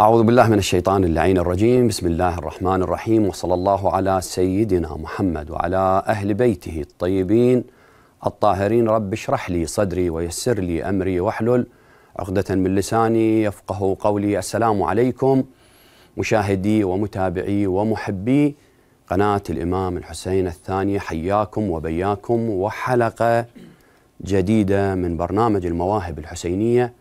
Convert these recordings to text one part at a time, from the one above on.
أعوذ بالله من الشيطان اللعين الرجيم. بسم الله الرحمن الرحيم. وصلى الله على سيدنا محمد وعلى أهل بيته الطيبين الطاهرين. رب اشرح لي صدري ويسر لي أمري واحلل عقدة من لساني يفقه قولي. السلام عليكم مشاهدي ومتابعي ومحبي قناة الإمام الحسين الثانية حياكم وبياكم. وحلقة جديدة من برنامج المواهب الحسينية.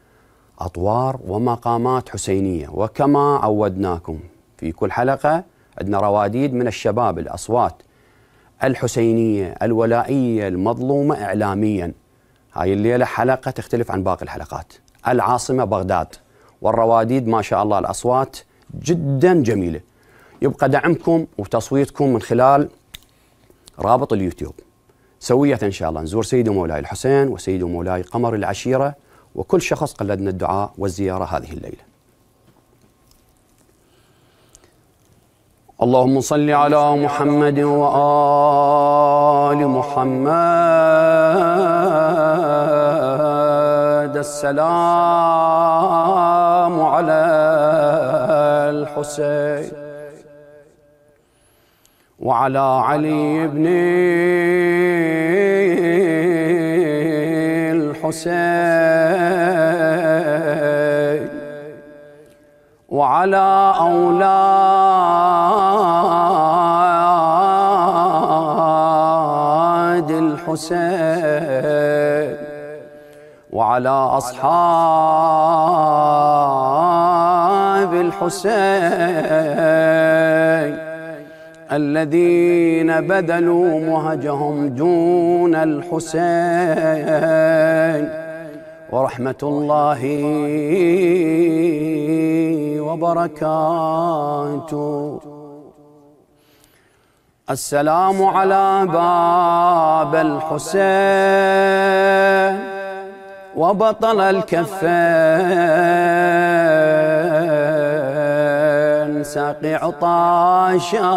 أطوار ومقامات حسينية. وكما عودناكم في كل حلقة عندنا رواديد من الشباب الأصوات الحسينية الولائية المظلومة إعلاميا. هاي الليلة حلقة تختلف عن باقي الحلقات. العاصمة بغداد. والرواديد ما شاء الله الأصوات جدا جميلة. يبقى دعمكم وتصويتكم من خلال رابط اليوتيوب. سوية إن شاء الله. نزور سيدي ومولاي الحسين وسيدي ومولاي قمر العشيرة. وكل شخص قلدنا الدعاء والزيارة هذه الليلة. اللهم صل على محمد وآل محمد. السلام على الحسين وعلى علي بن الحسين. وعلى أولاد الحسين وعلى أصحاب الحسين الذين بذلوا مهجهم دون الحسين ورحمة الله وبركاته. السلام على باب الحسين وبطل الكفين. ساقي عطاشا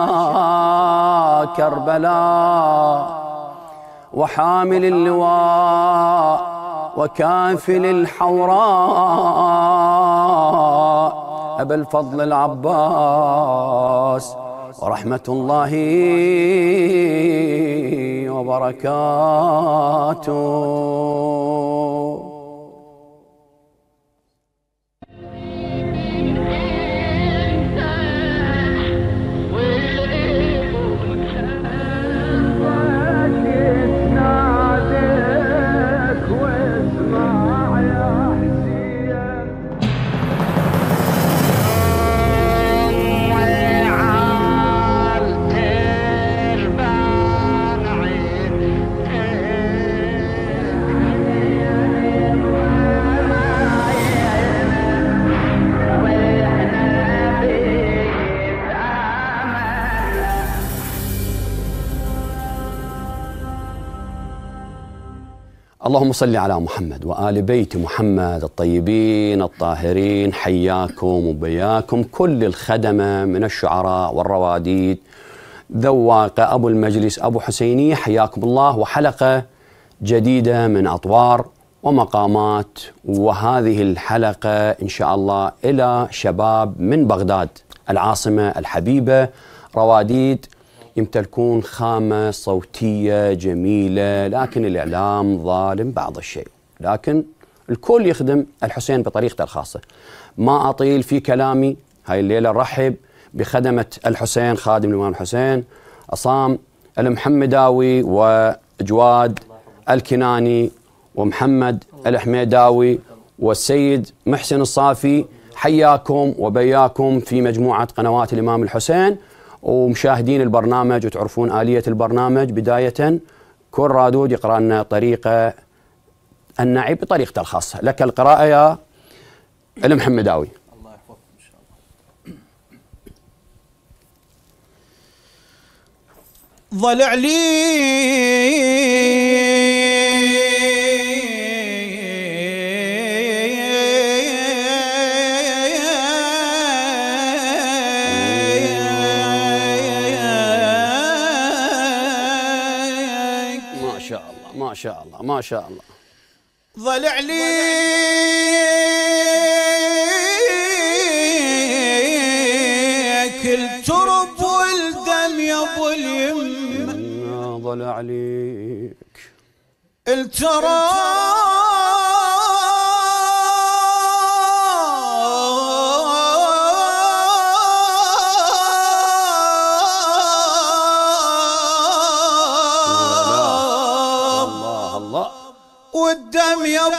كربلاء وحامل اللواء وكافل الحوراء. أبا الفضل العباس ورحمة الله وبركاته. اللهم صل على محمد وآل بيت محمد الطيبين الطاهرين حياكم وبياكم. كل الخدمة من الشعراء والرواديد. ذواق أبو المجلس أبو حسيني حياكم الله. وحلقة جديدة من أطوار ومقامات. وهذه الحلقة إن شاء الله إلى شباب من بغداد العاصمة الحبيبة رواديد. يمتلكون خامة صوتية جميلة لكن الإعلام ظالم بعض الشيء. لكن الكل يخدم الحسين بطريقته الخاصة. ما أطيل في كلامي هاي الليلة نرحب بخدمة الحسين خادم الإمام الحسين. عصام المحمداوي وجواد الكناني ومحمد الحميداوي والسيد محسن الصافي حياكم وبياكم في مجموعة قنوات الإمام الحسين. ومشاهدين البرنامج وتعرفون آلية البرنامج. بداية كل رادود يقرأ لنا طريقة النعي بطريقته الخاصة. لك القراءة يا المحمداوي الله يحفظكم إن شاء الله. ضلع لي شاء الله. ضلع لي كل ترب والدم يا أبو اليم. ضلع عليك التراب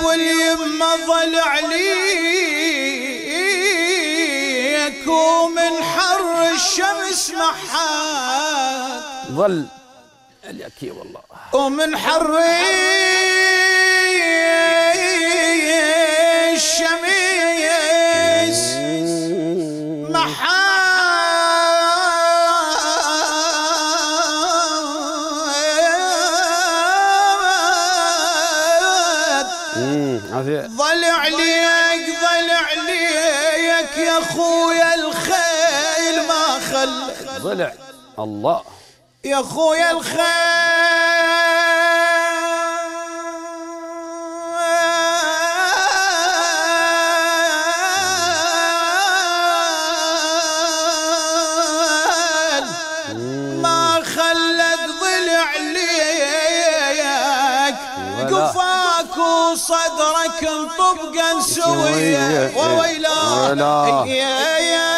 ابو اليمه ظل عليك ومن حر الشمس محات ظل. اليكي والله. ومن حر الشمس خويا الخيل ما خلى ضلع. الله. يا خويا الخيل. طبقا سوية. وويلا. يا يا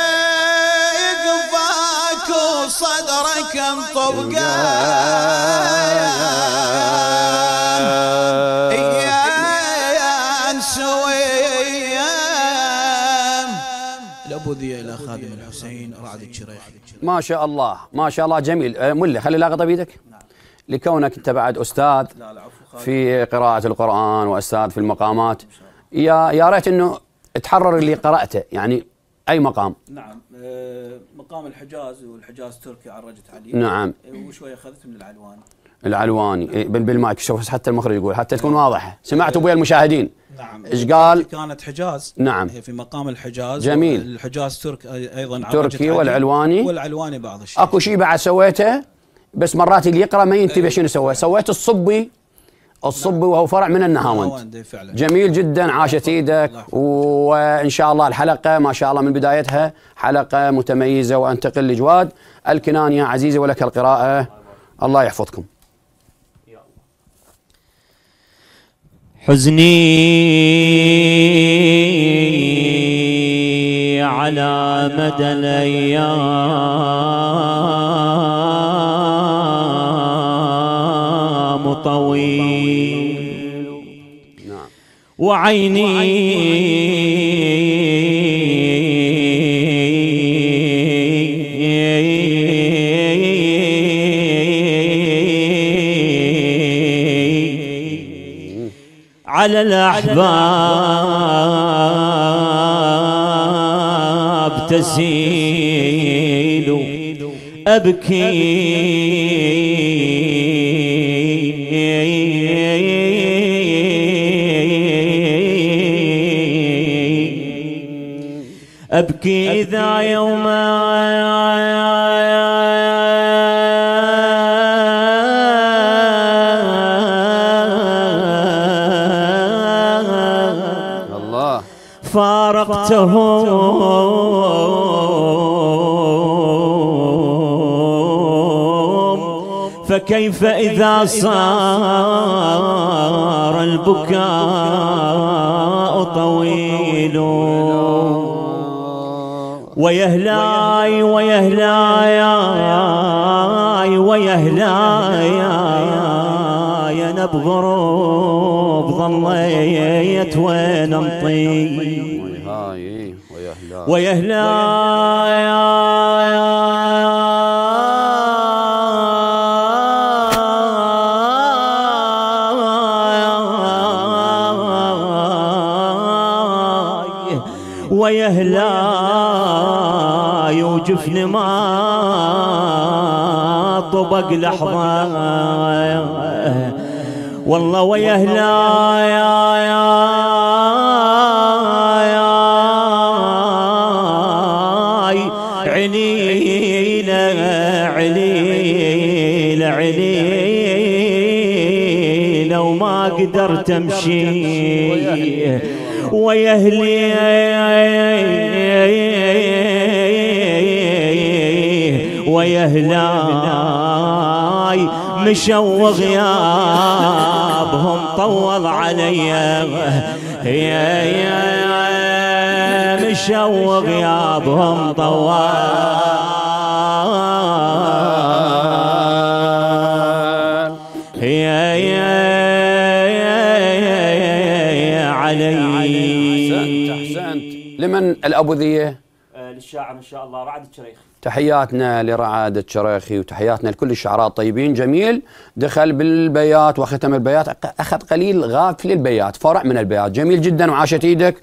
قفاك وصدرك طبقا يا سوية الابو ذي إلى خادم الحسين رعد الشريح ما شاء الله. ما شاء الله. جميل. آه، مله خلي لاقطه بيدك لكونك انت بعد أستاذ. لا لا عفو في قراءة القرآن وأستاذ في المقامات. يا يا ريت إنه تحرر اللي قرأته يعني أي مقام. نعم آه، مقام الحجاز والحجاز تركي عرجت عليه. نعم. آه، وشوي اخذت من العلواني العلواني. إيه، بال- بالمايك شوف حتى المخرج يقول حتى تكون واضحة. سمعتوا ابويا المشاهدين. نعم. إيش قال؟ كانت حجاز نعم. هي في مقام الحجاز جميل. الحجاز ترك أي- أيضا تركي. والعلواني. والعلواني بعض الشيء. أكو شيء بعد سويته بس مرات اللي يقرأ ما ينتبه شنو سوى. سويت الصبي الصبي وهو فرع من النهاوند. نهاوند، فعلا. جميل جدا عاشت إيدك. وإن شاء الله الحلقة ما شاء الله من بدايتها حلقة متميزة وأنتقل لجواد الكناني يا عزيزي ولك القراءة. الله يحفظكم. حزني على مدى الأيام. طويل. وعيني على الأحباب تسيل أبكي أبكي إذا يوم الله. فارقته فكيف إذا صار البكاء؟ ويهلاي ويهلاي ويهلاي. نبغر بظليت وين انطي هاي ويا هلال ويهلاي. وجفن ما طبق لحظة. والله ويهلاي عليلة عليلة عليلة وما قدرت أمشي. ويهلي ويا هلاي مشوا غيابهم طول علي. يا يا مشوا غيابهم طوال يا يا يا علي. احسنت احسنت لمن الأبوذية؟ آه، للشاعر إن شاء الله رعد الشريخ. تحياتنا لرعادة شريخي وتحياتنا لكل الشعراء الطيبين. جميل. دخل بالبيات وختم البيات. أخذ قليل غافل البيات فرع من البيات. جميل جدا وعاشت إيدك.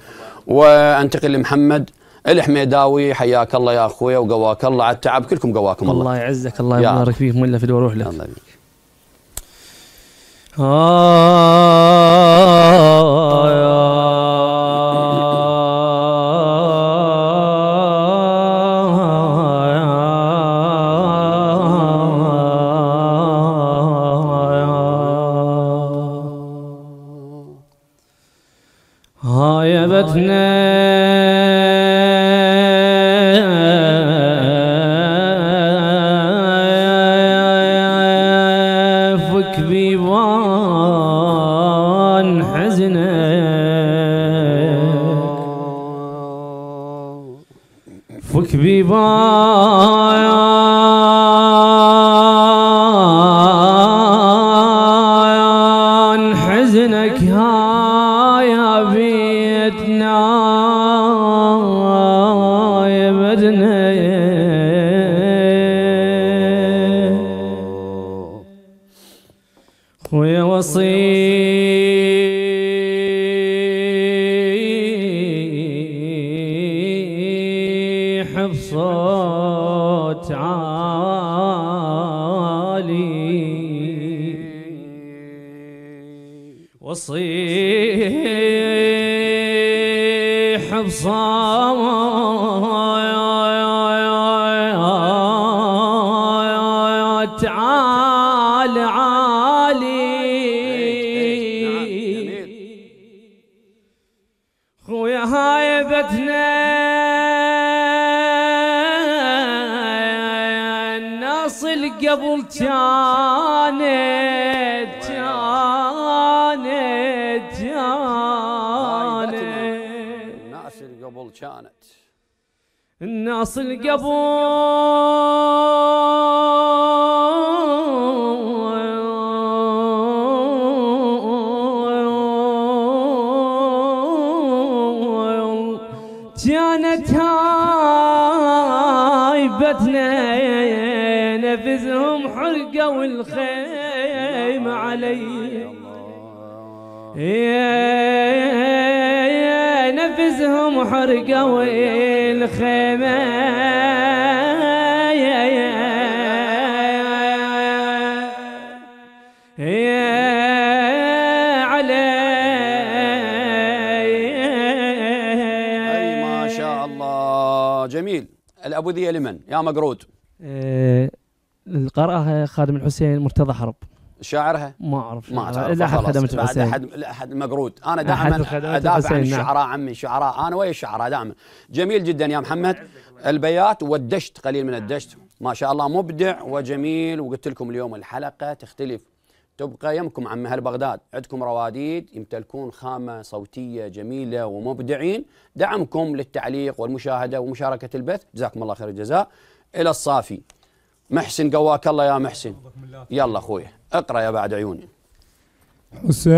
وأنتقل لمحمد الحميداوي. حياك الله يا أخوي وقواك الله على التعب. كلكم قواكم الله. الله يعزك الله. يبارك فيك. ولا في الوروح لك. الله يبارك. هاي الناس اللي قبل كانت هاي بتنا نفسهم حرقة والخيم علي. يا نفسهم حرقة الأبوذية لمن؟ يا مقرود. آه، القراءة خادم الحسين مرتضى حرب. شاعرها؟ ما أعرف. ما شعرها. تعرف الا أحد. خدمة الحسين. أحد لا أحد مقرود. أنا دائما أدافع عن نعم. الشعراء عمي شعراء. أنا ويا الشعراء دائما. جميل جدا يا محمد. البيات والدشت قليل من الدشت. ما شاء الله مبدع وجميل. وقلت لكم اليوم الحلقة تختلف تبقى يمكم عم أهل بغداد عندكم رواديد يمتلكون خامة صوتية جميلة ومبدعين. دعمكم للتعليق والمشاهدة ومشاركة البث. جزاكم الله خير الجزاء. إلى الصافي. محسن قواك الله يا محسن. يلا أخوي اقرأ يا بعد عيوني. حسين.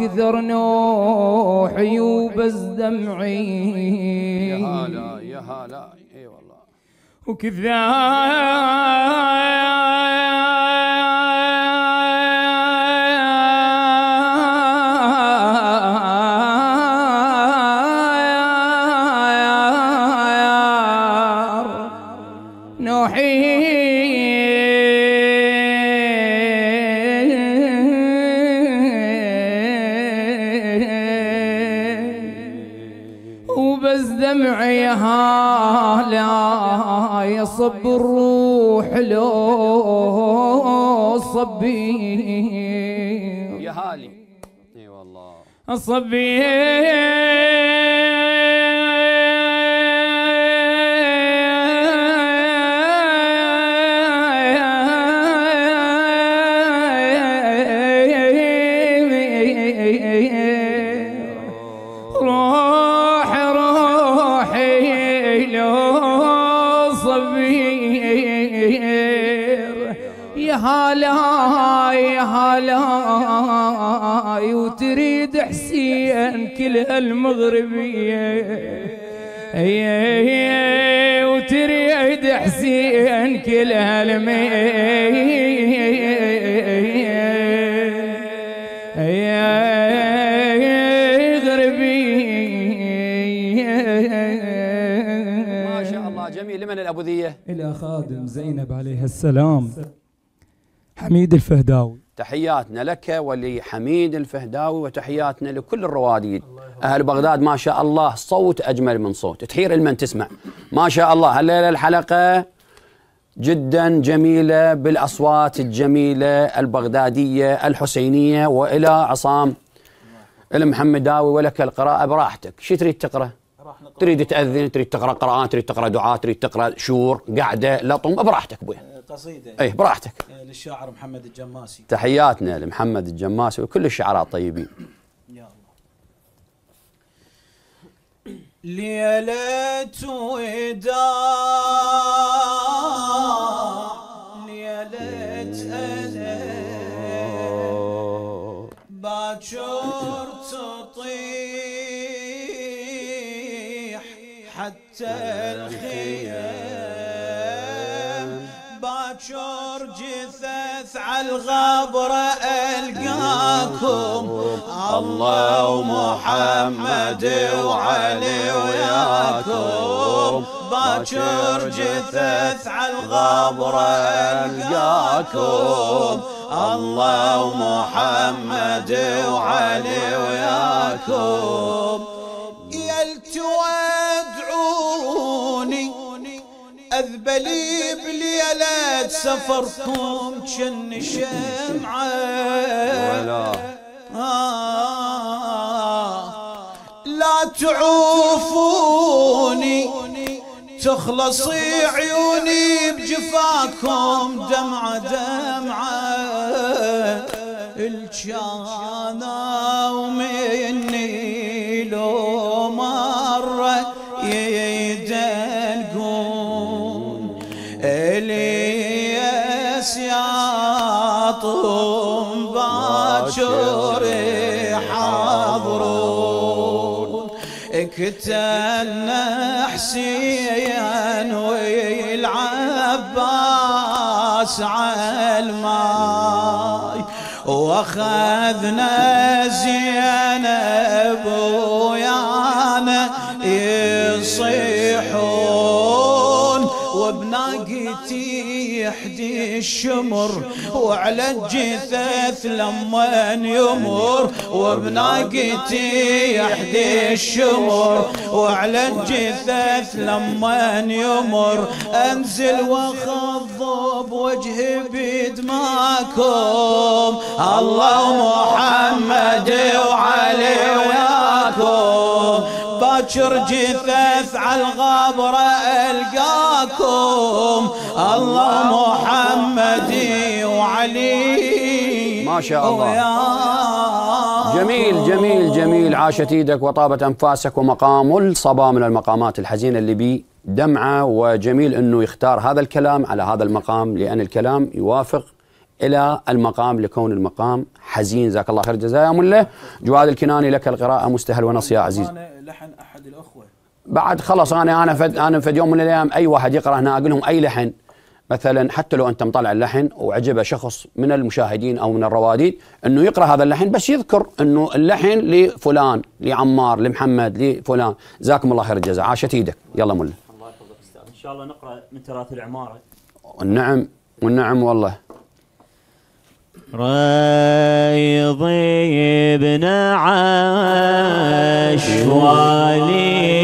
هالاي وكثر نوحي وبس يا دمعي هلا يا هلا. إي والله. وكذا يصب الروح لو صبي يا هالي. إي والله. الصبي هلا يا هلا وتريد حسين كل هالمغربية. هي وتريد حسين كل هالمية غربية ما شاء الله جميل. لمن الأبوذية؟ إلى خادم زينب عليه السلام. حميد الفهداوي. تحياتنا لك ولحميد الفهداوي وتحياتنا لكل الرواديد أهل بغداد ما شاء الله صوت أجمل من صوت. تحير المن تسمع. ما شاء الله الليلة الحلقة جدا جميلة بالأصوات الجميلة البغدادية الحسينية وإلى عصام. المحمداوي ولك القراءة براحتك. شو تريد نقرا تريد تأذن تريد تقرأ قرآن تريد تقرأ دعاء تريد تقرأ شور قعده لطم براحتك أبوي. قصيدة. اي براحتك. للشاعر محمد الجماسي. تحياتنا لمحمد الجماسي وكل الشعراء الطيبين. يا الله. ليلة وداع ليلة باكر الغبرة ألقاكم. الله ومحمد وعلي وياكم. باكر جثث على الغبرة ألقاكم. الله ومحمد وعلي وياكم. أذبلي بليلة سفركم كن شمعة. ولا. آه. لا تعوفوني تخلصي عيوني بجفاكم دمعة دمعة. الجانا ومني باكر حاضرون. اكتلنا حسين والعباس عالماي واخذنا زينب يحدي الشمر وعلى الجثث لما يمر وبناقتي يحدي الشمر وعلى الجثث لما يمر. أنزل واخضب وجهي بدماكم الله محمد وعلي وياكم. باكر جثث على الغبرة ألقاكم. الله محمد وعلي. ما شاء الله. جميل جميل جميل. عاشت إيدك وطابت أنفاسك ومقام الصبا من المقامات الحزينة اللي بي دمعة وجميل إنه يختار هذا الكلام على هذا المقام لأن الكلام يوافق إلى المقام لكون المقام حزين. جزاك الله خير الجزاء يا ملة. جواد الكناني لك القراءة مستهل ونص يا عزيز. لحن أحد الأخوة. بعد خلص أنا أنا فد أنا فد يوم من الأيام أي واحد يقرأ هنا أقول لهم أي لحن. مثلا حتى لو أنت مطلع اللحن وعجبه شخص من المشاهدين أو من الرواديد إنه يقرأ هذا اللحن بس يذكر إنه اللحن لفلان لعمار لمحمد لفلان. جزاكم الله خير الجزاء. عاشت إيدك. يلا مله الله يحفظك أستاذ. إن شاء الله نقرأ من تراث العمارة. والنعم والنعم والله. ريضي بن عاش والينا.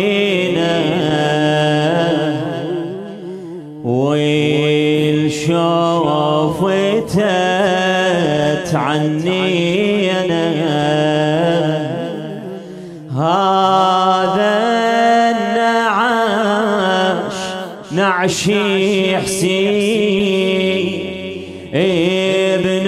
والشوفتت عنينا هذا النعاش نعشي حسين ابن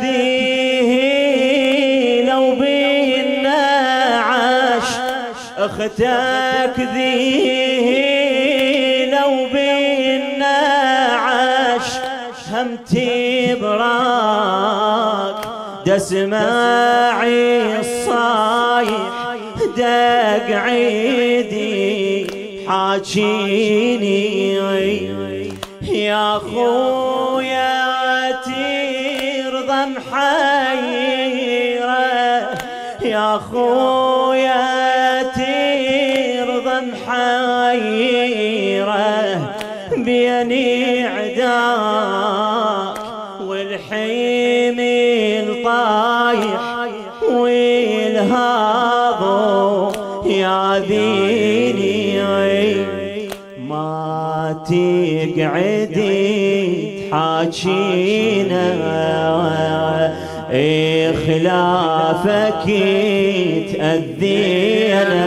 ذي لو بالنعاش أختك ذي لو بالنعاش همتي براك دسماعي الصايح دق عيدي حاجيني. محيرة يا خويا ترضى محيرة بيني عداك والحمل طايح والهاضو يا ذيني ما تقعدي تحاكينا إيه خلافك تأذينا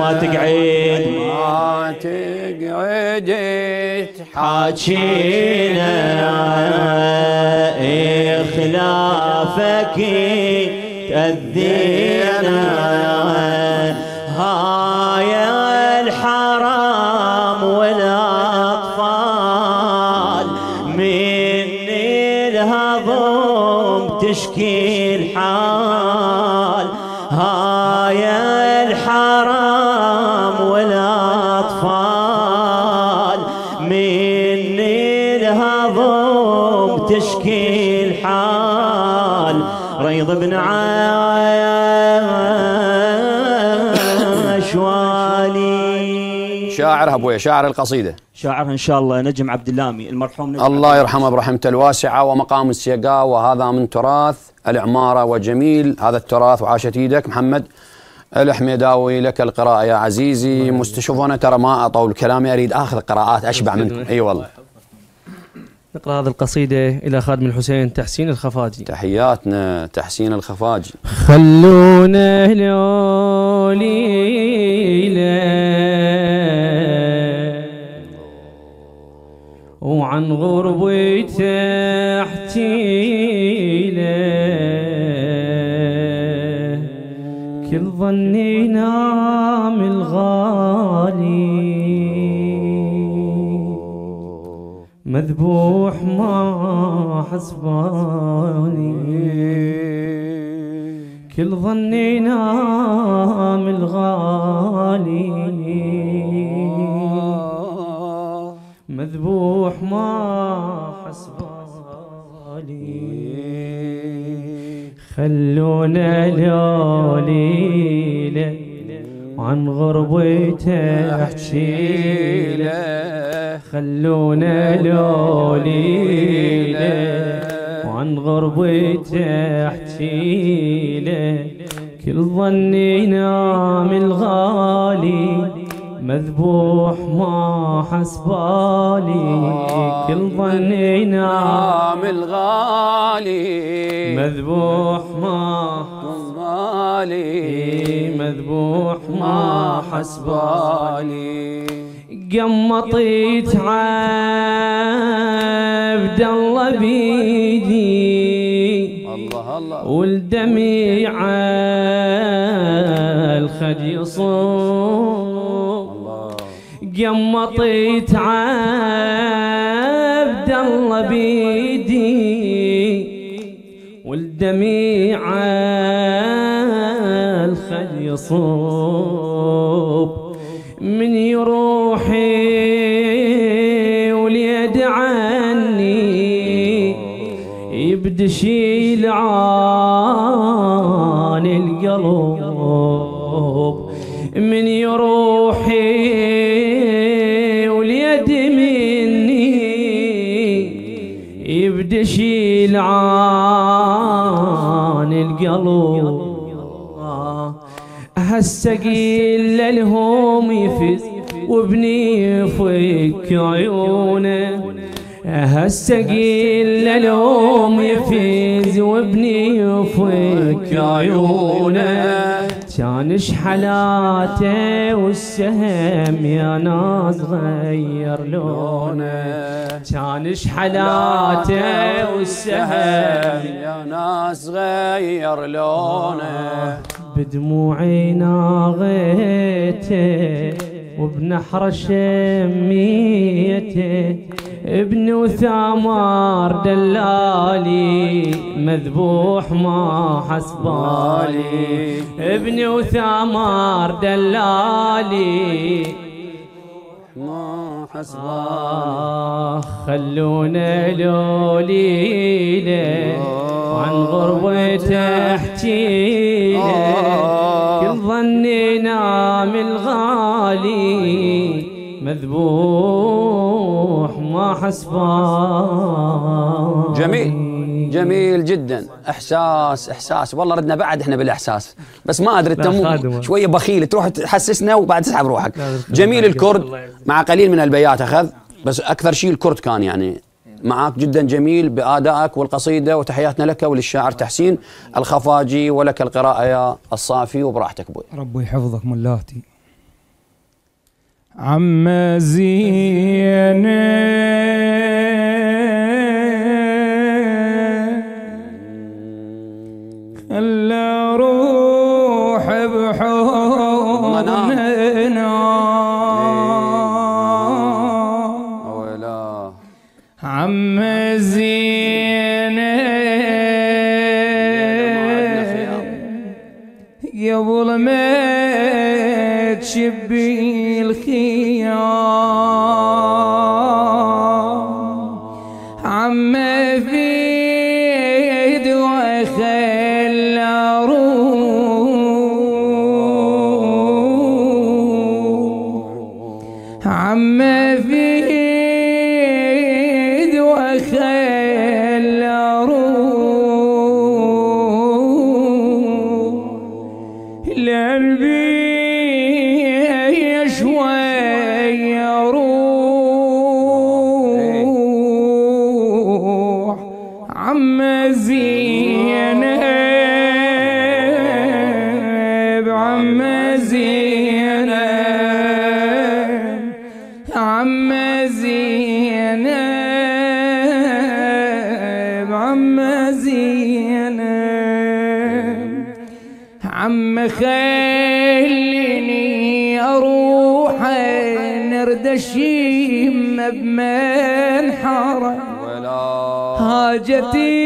ما تقعد. ما تقعد حاكينا إيه خلافك تأذينا والي شاعر أبويا شاعر القصيدة. شاعرها إن شاء الله نجم عبد اللامي المرحوم نجم الله يرحمه برحمته الواسعة ومقام السيقاء وهذا من تراث العمارة وجميل. هذا التراث وعاشت إيدك محمد. الحميداوي لك القراءة يا عزيزي. مستشوفون ترى ما أطول كلامي أريد آخذ قراءات أشبع منكم. أي والله. نقرأ هذه القصيدة إلى خادم الحسين تحسين الخفاجي. تحياتنا تحسين الخفاجي. خلونا ليلة. وعن غربي تحكي له كل ظني نام الغالي. مذبوح ما حسباني. كل ظني نام الغالي. مذبوح ما حسباني. خلونا ليلة عن غربي تحكي له خلونا ليلة وعن غربي تحكي له كل ظني نام الغالي مذبوح ما حسبالي كل ظني نام الغالي مذبوح ما غالي مذبوح ما حسبالي قمطيت عبد الله بيدي. الله الله. والدمع الخد يصوم قمطيت عبد الله بيدي. والدميع يصوب من يروحي وليد عني. يبدش يلعان القلب من يروحي وليد مني. يبدش يلعان القلب هسه قيل لهم يفز وابني يفك عيونه. هسه قيل لهم يفز وابني يفك عيونه. كان حلاته والسهم يا ناس غير لونه. كان حلاته والسهم يا ناس غير لونه. بدموعي ناغيته وبنحر شميته ابن وثمار دلالي مذبوح ما حسبالي. ابن وثمار دلالي ما حسبه آه خلونا لوليلة عن غربته احكي له كل ظني نام الغالي مذبوح ما حسبان. جميل. جميل جدا. إحساس إحساس. والله ردنا بعد إحنا بالإحساس. بس ما أدري أنت. شوية بخيل تروح تحسسنا وبعد تسحب روحك. جميل الكرد. مع قليل من البيات أخذ. بس أكثر شيء الكرد كان يعني معك جدا جميل بآدائك والقصيدة وتحياتنا لك وللشاعر تحسين الخفاجي ولك القراءة يا الصافي وبراحتك أبوي. ربي يحفظك ملاتي. عم زينب فيد وخلى هاجتي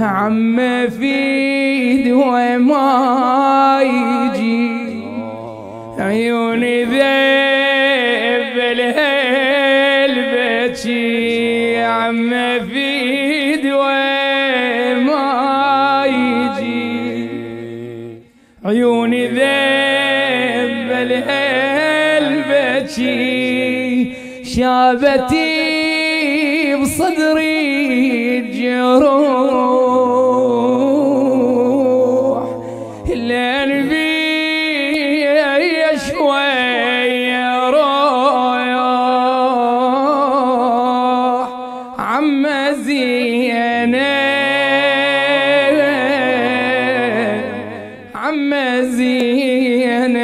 عم في دوا ما يجي. عيوني ذيب الهيل بكي. عم في دوا ما يجي. عيوني ذيب البكي شابتي بصدري جروح لين بي شوي روح عم زينب عم زينب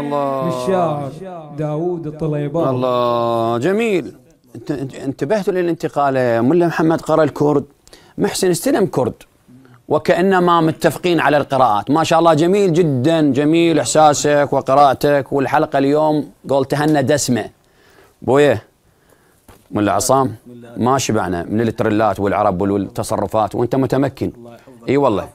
الله. الشاعر داوود الطليبان. الله. جميل. انت انت- انتبهتوا للانتقال ملا محمد قرأ الكرد. محسن استلم كرد. وكأنما متفقين على القراءات. ما شاء الله جميل جدا. جميل إحساسك وقراءتك. والحلقة اليوم قولتها دسمة. بويه. ملا عصام ما شبعنا من الترلات والعرب والتصرفات. وانت متمكن. إي والله.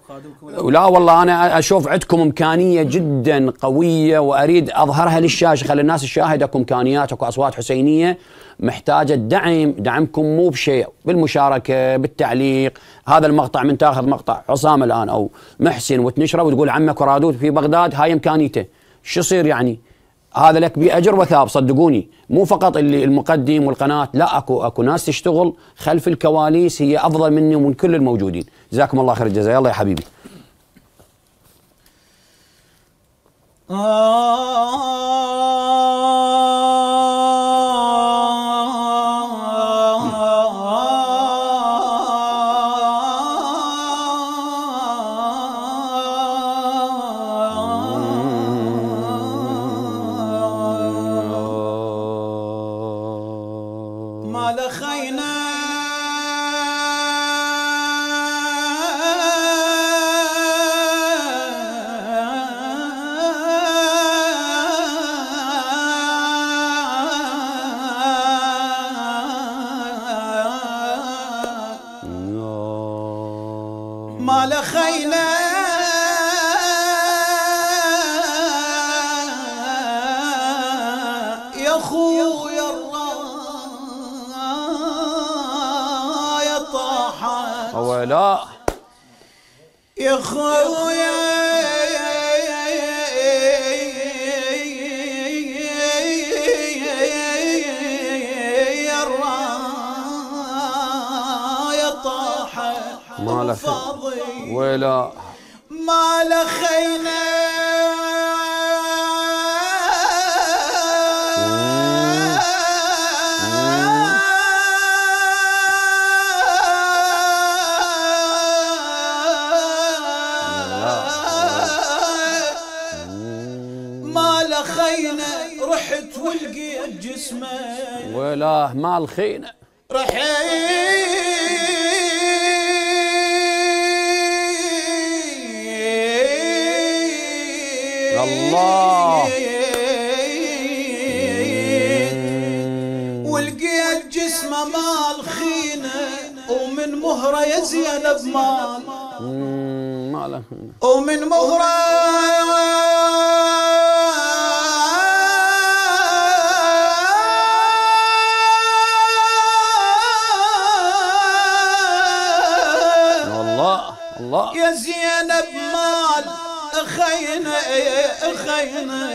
لا والله أنا أشوف عندكم إمكانية جدا قوية وأريد أظهرها للشاشة. خلي الناس تشاهد اكو امكانيات اكو اصوات حسينية. محتاجة الدعم دعمكم مو بشيء بالمشاركة بالتعليق. هذا المقطع من تاخذ مقطع عصام الآن أو محسن وتنشره وتقول عمك ورادود في بغداد هاي إمكانيته. شو يصير يعني؟ هذا لك باجر وثواب صدقوني. مو فقط اللي المقدم والقناة لا أكو أكو ناس تشتغل خلف الكواليس هي أفضل مني ومن كل الموجودين. جزاكم الله خير الجزاء. يلا يا حبيبي. ما ولا ما لخينا. ما لخينا. رحت ولقيت جسمه ولا مال خينه رحيل مهرة يا زينب مال مم، ما له. خينه ومن مهرة. الله الله يا زينب مال خينا خينا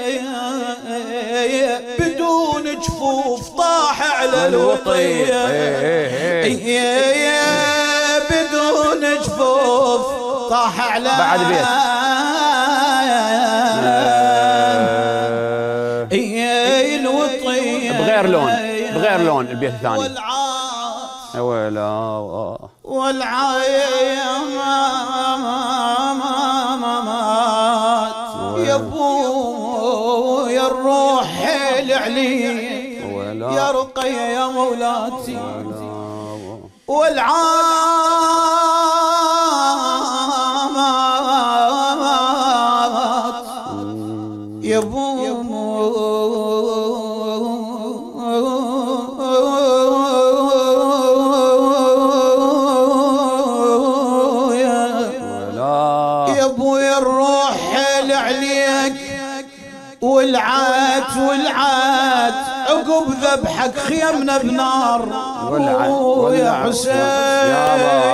جفوف طاح على الوطية. جفوف طاح على بعد بيت. بغير لون بغير لون البيت الثاني والعاص يا ويلا والعايمات يا أبو يا الروح العلي ولا. يا رقية يا مولاتي والعامات ذبحك خيمنا بنار. ولع- يا ولع- حسين.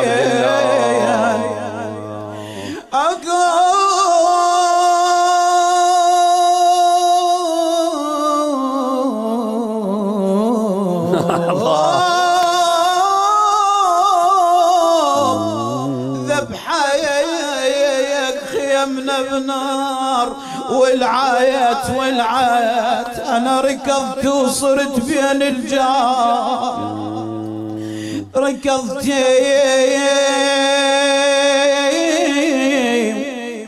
ذبحيك خيمنا بنار. والعايات والعايات أنا ركضت وصرت بين الجار. ركضت.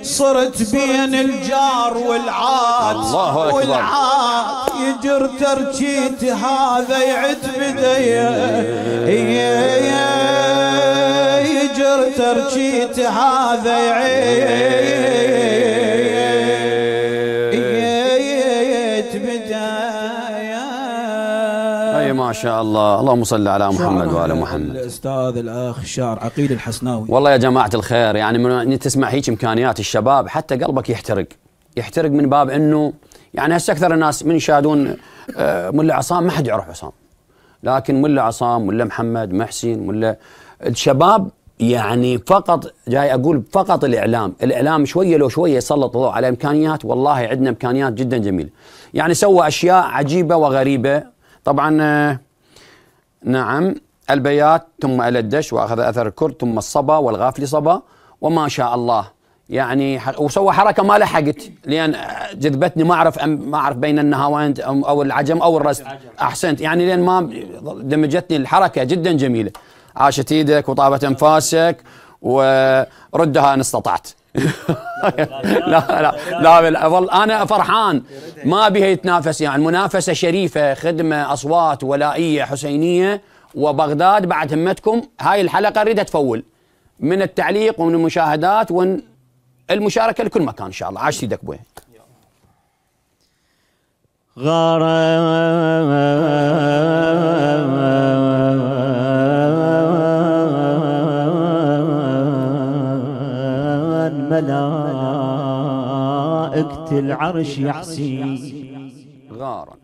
صرت بين الجار والعاد. الله. والعاد يجر تركيت هذا يعد بدي يجر تركيت هذا يعد ما شاء الله. اللهم صل على محمد وآل محمد. الأستاذ الأخ الشاعر عقيل الحسناوي. والله يا جماعة الخير يعني من تسمع هيك إمكانيات الشباب حتى قلبك يحترق. يحترق من باب إنه يعني هسه أكثر الناس من يشاهدون آه، ملا عصام ما حد يعرف عصام. لكن ملا عصام ملا محمد محسن ملا الشباب يعني فقط جاي أقول فقط الإعلام، الإعلام شوية لو شوية يسلط الضوء على إمكانيات والله عندنا إمكانيات جدا جميلة. يعني سوى أشياء عجيبة وغريبة، طبعا آه، نعم البيات ثم الدش وأخذ أثر الكرد ثم الصبا والغافل صبا وما شاء الله. يعني وسوى حركة ما لحقت لأن جذبتني ما أعرف أم- ما أعرف بين النهاوند أو العجم أو الرست أحسنت. يعني لأن ما دمجتني الحركة جدا جميلة. عاشت إيدك وطابت أنفاسك وردها إن استطعت. لا لا لا والله أنا فرحان. ما بها يتنافس يعني منافسة شريفة خدمة أصوات ولائية حسينية وبغداد بعد همتكم. هاي الحلقة اريدها تفول من التعليق ومن المشاهدات ومن المشاركة لكل مكان إن شاء الله. عاش سيدك أبوي. غاران ملائكة العرش يحسين غارا.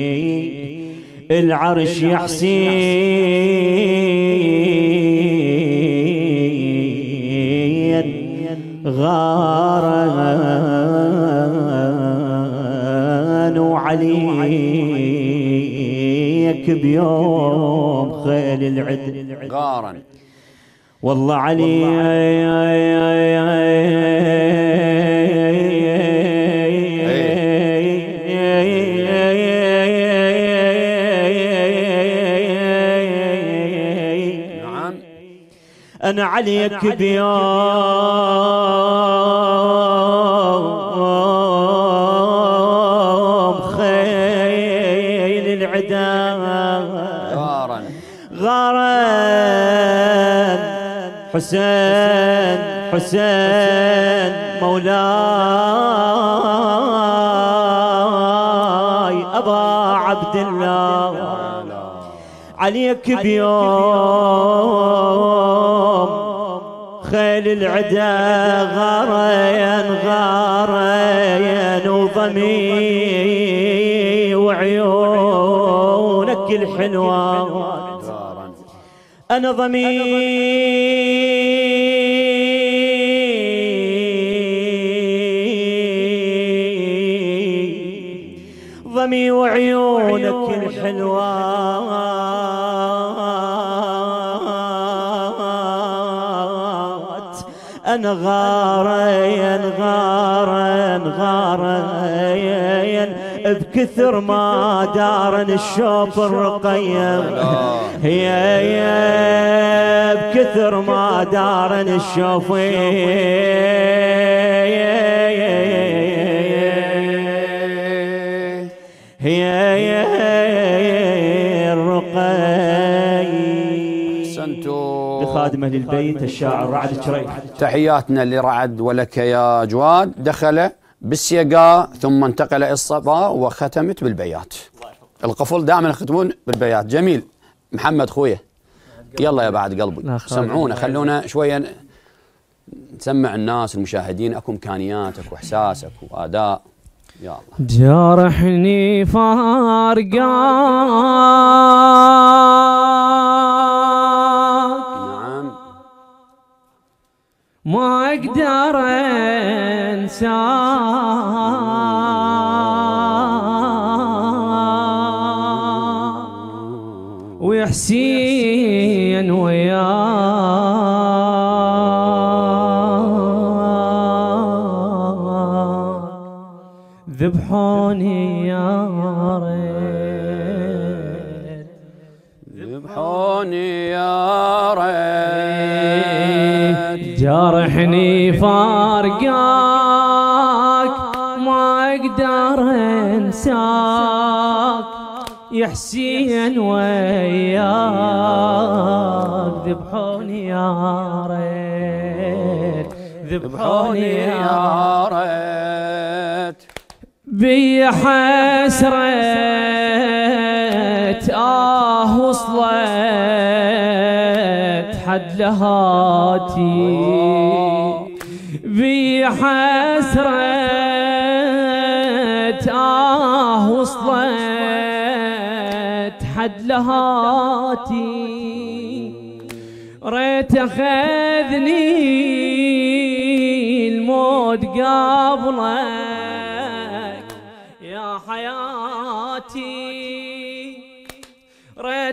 ملائكتي العرش يحسين غاران وعليك بيوم خيل العدل غارا. والله علي نعم. أنا عليك بيوم حسين حسين مولاي أبا عبد الله. عليك بيوم خيل العدا غارين غارين وضمي وعيونك الحلوه غارا أنا ضمي ضمي وعيونك الحلوات أنا غارين غارين غارين. بكثر ما دارن الشوف الرقيم. هي يا بكثر ما دارن الشوف هي يا الرقي. احسنتوا لخادم أهل البيت الشاعر رعد الشريح تحياتنا لرعد ولك يا جواد. دخل بالسيقاء ثم انتقل إلى الصفا وختمت بالبيات. القفل دائما يختمون بالبيات. جميل. محمد خويه يلا يا بعد قلبي. سمعونا. خلونا شوية نسمع الناس المشاهدين. أكو امكانياتك واحساسك واداء يا الله جرحني فارقاك. نعم. ما أقدر أنساك. وحسين وياك ذبحوني يا ريت. ذبحوني يا ريت. جرحني فارقاك ما أقدر أنساك. يا حسين وياك ذبحوني يا ريت. ذبحوني يا ريت. بي حسرة آه وصلت حد لهاتي. بي حسرة آه وصلت حد لهاتي. ريت أخذني الموت قبلك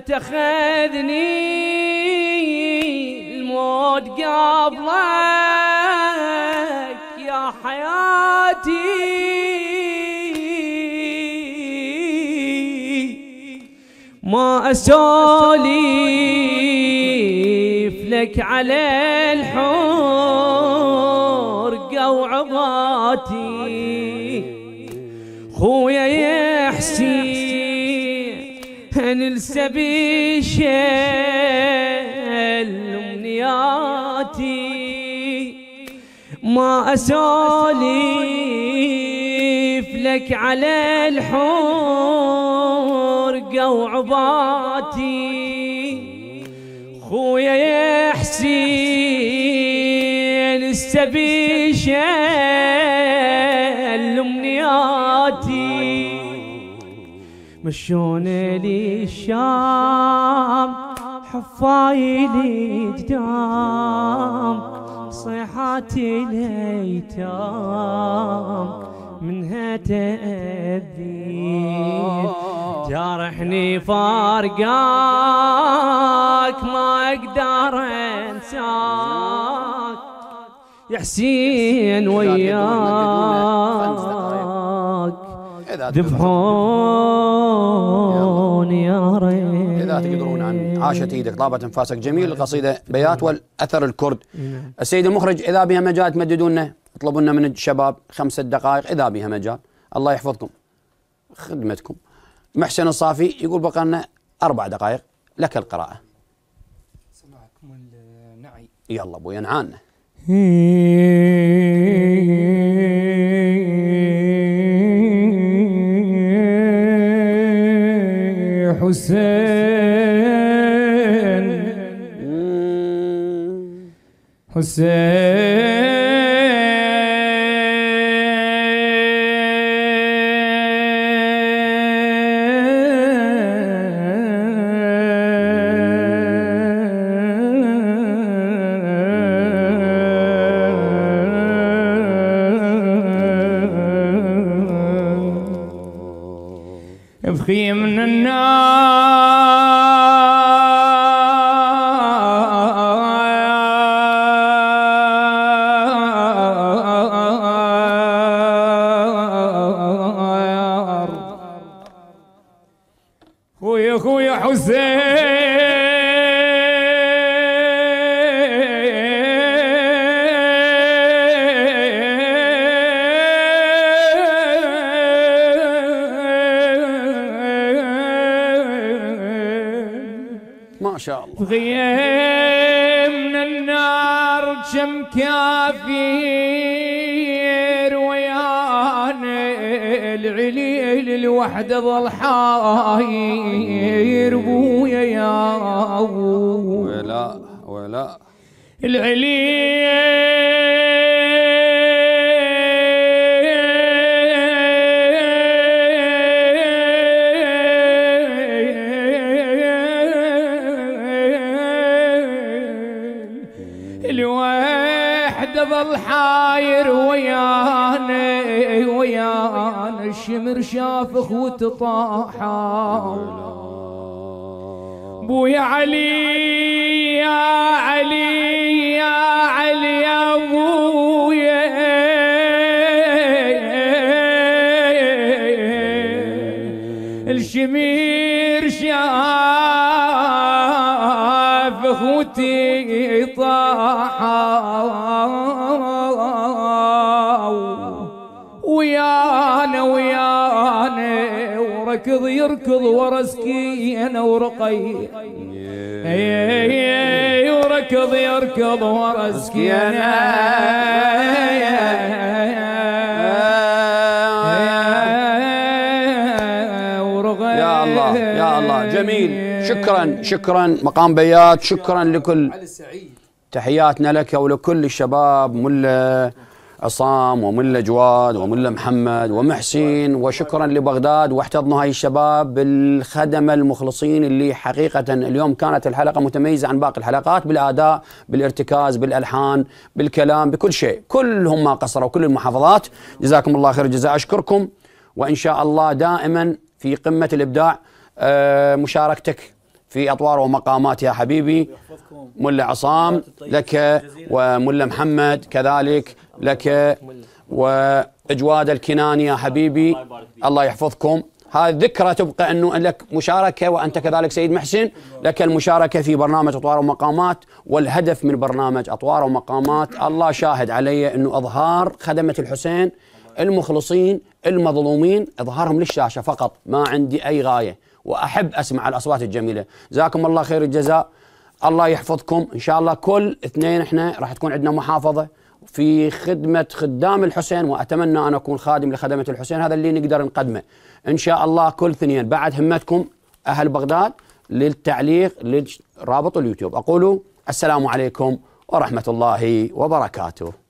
ريت اخذني الموت قبلك يا حياتي. ما اسولف لك على الحرقة وعظاتي خويا يا حسين. نلسى بشل امنياتي ما أسولف لك على الحرقة وعباتي خويا يا حسين السبي شل امنياتي مشوني لي الشام حفايلي قدام صيحاتي الأيتام. منها تأذيت جارحني فارقاك ما أقدر أنساك. يا حسين وياك. ذبحون يا ريت. إذا تقدرون عن عاشت إيدك طابت أنفاسك جميل القصيدة بيات والأثر الكرد. السيد المخرج إذا بها مجال تمددون لنا اطلبوا لنا من الشباب خمسة دقائق إذا بها مجال. الله يحفظكم خدمتكم. محسن الصافي يقول بقى لنا أربع دقائق لك القراءة. سمعكم النعي. يلا أبويا نعانا حسين. حسين. بخي من النار. اخوته طاحا بويا علي يا علي يا علي يا بويا. الشمير شاف اخوتي طاحوا وركض يركض ورا سكينه ورقي. وركض يركض ورا سكينه ورغي. يا الله يا الله. جميل. شكرا شكرا. مقام بيات شكرا لكل تحياتنا لك ولكل الشباب ملا. عصام وملا جواد وملا محمد ومحسين وشكرا لبغداد واحتضنوا هاي الشباب بالخدمة المخلصين اللي حقيقة اليوم كانت الحلقة متميزة عن باقي الحلقات بالأداء بالارتكاز بالألحان بالكلام بكل شيء. كلهم ما قصروا كل المحافظات. جزاكم الله خير الجزاء. أشكركم وإن شاء الله دائما في قمة الإبداع آه، مشاركتك في أطوار ومقامات يا حبيبي. ملا عصام لك وملا محمد كذلك لك وأجواد الكناني يا حبيبي. الله يحفظكم. هذه ذكرى تبقى انه لك مشاركة وأنت كذلك سيد محسن. لك المشاركة في برنامج أطوار ومقامات والهدف من برنامج أطوار ومقامات. الله شاهد علي أنه أظهار خدمة الحسين المخلصين المظلومين أظهارهم للشاشة فقط. ما عندي أي غاية. وأحب أسمع الأصوات الجميلة. جزاكم الله خير الجزاء. الله يحفظكم. إن شاء الله كل اثنين إحنا راح تكون عندنا محافظة في خدمة خدام الحسين وأتمنى أن أكون خادم لخدمة الحسين. هذا اللي نقدر نقدمه. إن شاء الله كل اثنين. بعد همتكم أهل بغداد للتعليق لرابط اليوتيوب. أقول السلام عليكم ورحمة الله وبركاته.